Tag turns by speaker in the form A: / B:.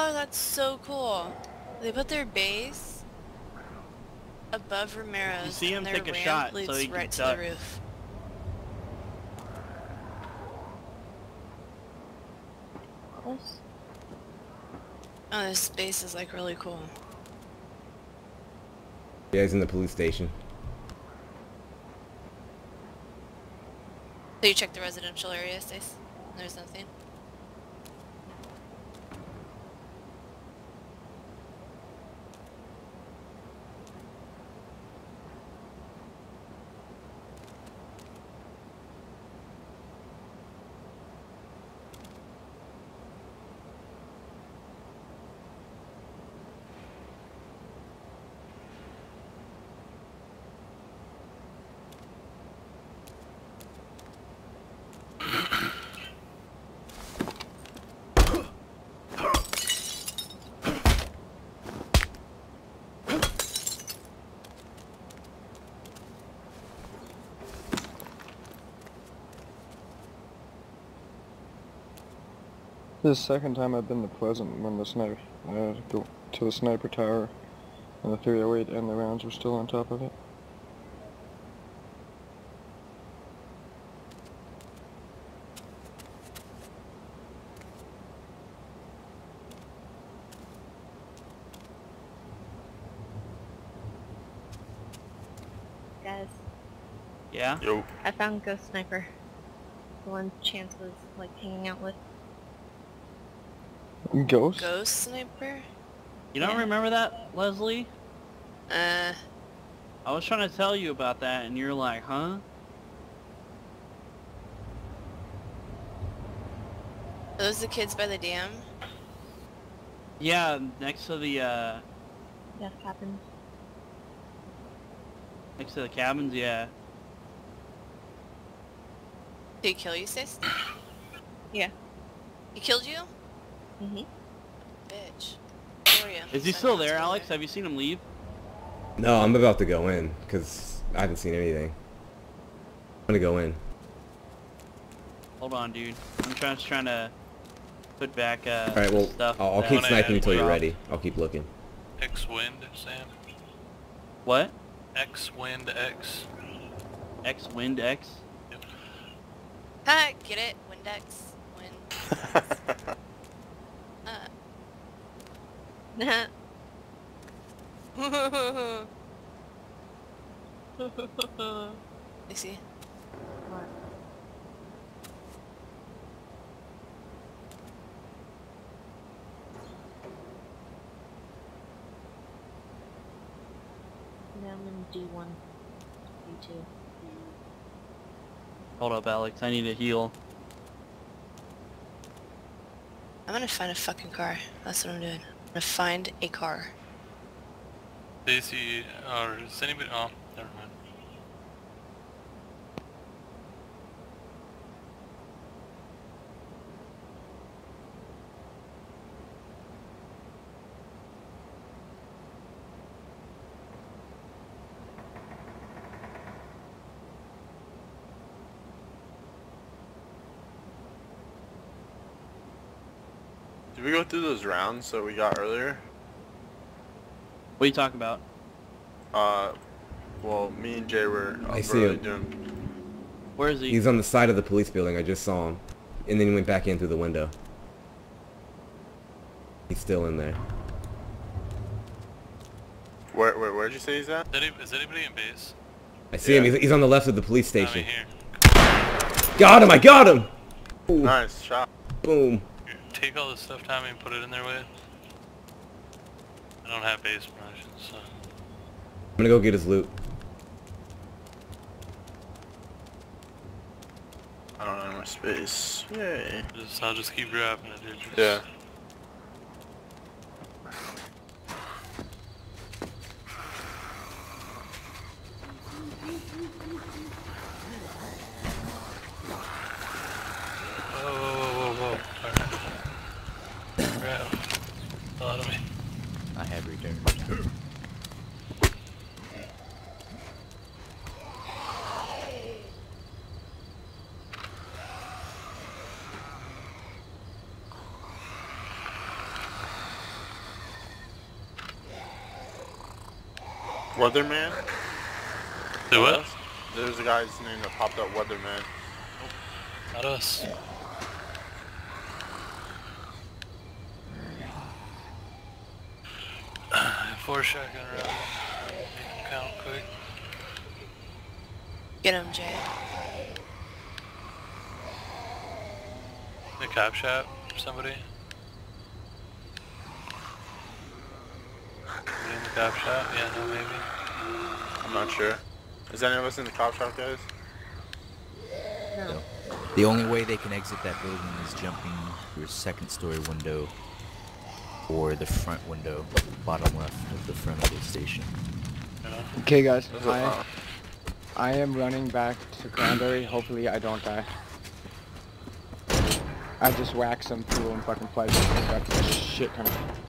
A: Oh, that's so cool. They put their base above Romero's.
B: You see him
A: and their
B: take a
A: ramp
B: shot so
A: leads
B: he can
A: right to
B: duck.
A: the roof. Oh, this base is like really cool.
C: Yeah, he's in the police station.
A: So you check the residential area, Stace? There's nothing.
D: This is the second time I've been to Pleasant when the sniper, uh, go to the sniper tower, and the 308 and the rounds were still on top of it.
E: Guys,
B: Yeah?
F: Yo.
E: I found Ghost Sniper. The one Chance was like hanging out with.
D: Ghost?
A: Ghost sniper?
B: You don't
E: Yeah.
B: remember that, Leslie?
A: Uh,
B: I was trying to tell you about that and you're like, huh?
A: are those the kids by the dam?
B: Yeah, next to the, uh,
E: Death cabins.
B: next to the cabins, yeah.
A: Did he kill you, sis?
E: Yeah.
A: He killed you?
E: Mm-hmm.
A: Bitch. For you.
B: Is he still there, Alex? Have you seen him leave?
C: No, I'm about to go in because I haven't seen anything. I'm gonna go in.
B: Hold on, dude. I'm trying, just trying to put back, uh,
C: All right, well,
B: stuff.
C: I'll, I'll keep sniping until you're ready. I'll keep looking.
F: X-Wind, Sam.
B: What?
F: X-Wind X.
B: X Wind X?
A: Ha! Get it? Windex. Win. uh. You see?
E: What? Now I'm in D1. D2.
B: Hold up, Alex. I need to heal.
A: I'm gonna find a fucking car. That's what I'm doing. Find a car.
F: Stacy, or is anybody? Oh, never mind.
G: Did we go through those rounds that we got earlier?
B: What are you talking about?
G: Uh, well, me and Jay were
C: I
G: up
C: see him.
G: doing.
B: Where is he?
C: He's on the side of the police building. I just saw him, and then he went back in through the window. He's still in there.
G: Where, where, where'd you say he's at?
F: Is, any, is anybody in base?
C: I see him. He's, he's on the left of the police station.
F: here.
C: Got him! I got him! Ooh,
G: Nice shot.
C: Boom.
F: Here, Take all this stuff, Tommy, and put it in there with. I don't have base promotions, so.
C: I'm gonna go get his loot.
G: I don't know my space. Yay.
F: Just, I'll just keep dropping it, dude. Just-
G: Yeah. Weatherman?
F: Do what?
G: There's a guy's name that popped up, Weatherman.
F: Not us. Four shotgun rounds. Make 'em count quick.
A: Get him, Jay.
F: The cop shop. Somebody. Somebody in the cop shop? Yeah, no, maybe.
G: I'm not sure. Is any of us in the cop shop, guys?
E: No.
H: The only way they can exit that building is jumping through a second story window or the front window, bottom left of the front of the station.
F: You know?
D: Okay, guys. I, I am running back to Cranberry. Hopefully, I don't die. I just whacked some people in fucking Pleasant. Got a shit ton of